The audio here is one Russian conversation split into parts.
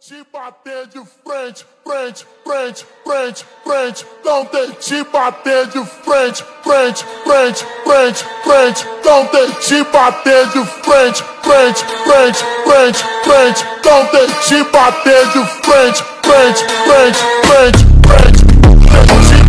te bater de frente, frente, frente, frente, frente. Não tente bater de frente, frente, frente, frente, frente. Não tente bater de frente, frente, frente, frente, frente. Não tente bater de frente, frente, frente, frente, frente.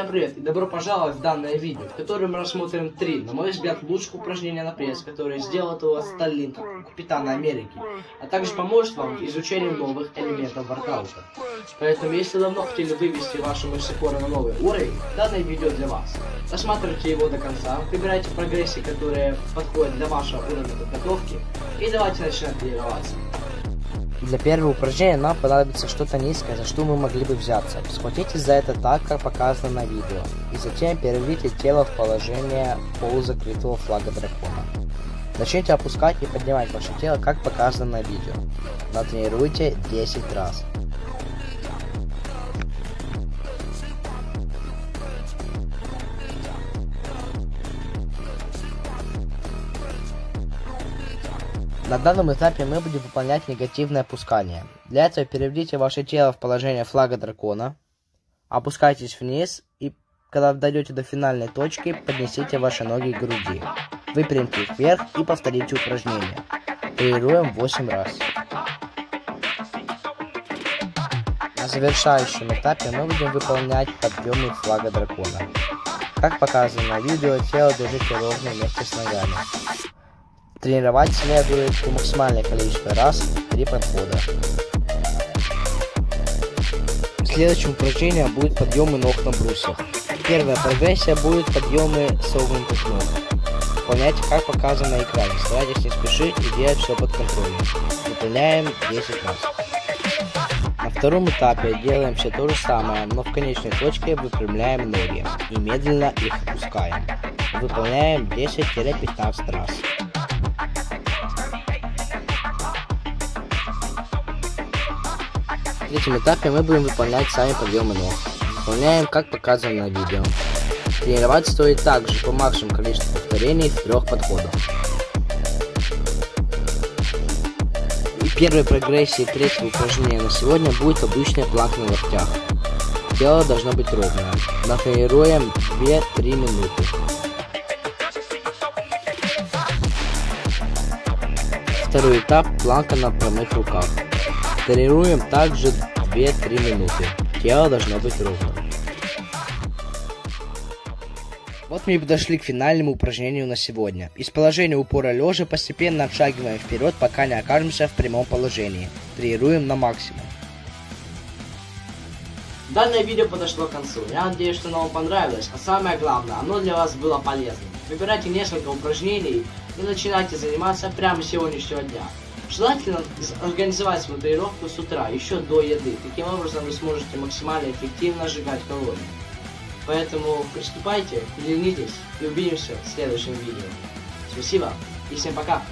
Всем привет и добро пожаловать в данное видео, в котором мы рассмотрим три, на мой взгляд, лучших упражнения на пресс, которые сделают у вас Сталинка, Капитана Америки, а также поможет вам в изучении новых элементов воркаута. Поэтому, если давно хотели вывести вашу мышцекору на новый уровень, данное видео для вас. Рассматривайте его до конца, выбирайте прогрессии, которые подходят для вашего уровня подготовки, и давайте начинать тренироваться. Для первого упражнения нам понадобится что-то низкое, за что мы могли бы взяться. Схватитесь за это так, как показано на видео. И затем переведите тело в положение полузакрытого флага дракона. Начните опускать и поднимать ваше тело, как показано на видео. Натренируйте 10 раз. На данном этапе мы будем выполнять негативное опускание. Для этого переведите ваше тело в положение флага дракона, опускайтесь вниз и когда дойдете до финальной точки, поднесите ваши ноги к груди. Выпрямьте их вверх и повторите упражнение. Тренируем 8 раз. На завершающем этапе мы будем выполнять подъемы флага дракона. Как показано на видео, тело держите ровно вместе с ногами. Тренировать следует максимальное количество раз, три подхода. Следующим упражнением будет подъемы ног на брусьях. Первая прогрессия будет подъемы согнутых ног. Выполняйте как показано на экране. Старайтесь не спешить и делать все под контролем. Выполняем 10 раз. На втором этапе делаем все то же самое, но в конечной точке выпрямляем ноги и медленно их опускаем. Выполняем 10-15 раз. Третьем этапе мы будем выполнять сами подъемы ног. Выполняем как показано на видео. Тренировать стоит также по максимуму количеству повторений в трех подходах. И первой прогрессией третьего упражнения на сегодня будет обычная планка на локтях. Тело должно быть ровное. Натренируем 2-3 минуты. Второй этап – планка на прямых руках. Тренируем также 2-3 минуты. Тело должно быть ровным. Вот мы и подошли к финальному упражнению на сегодня. Из положения упора лежа постепенно отшагиваем вперед, пока не окажемся в прямом положении. Тренируем на максимум. Данное видео подошло к концу. Я надеюсь, что оно вам понравилось, а самое главное, оно для вас было полезным. Выбирайте несколько упражнений и начинайте заниматься прямо с сегодняшнего дня. Желательно организовать свою тренировку с утра, еще до еды. Таким образом вы сможете максимально эффективно сжигать калории. Поэтому приступайте, ленитесь и увидимся в следующем видео. Спасибо и всем пока!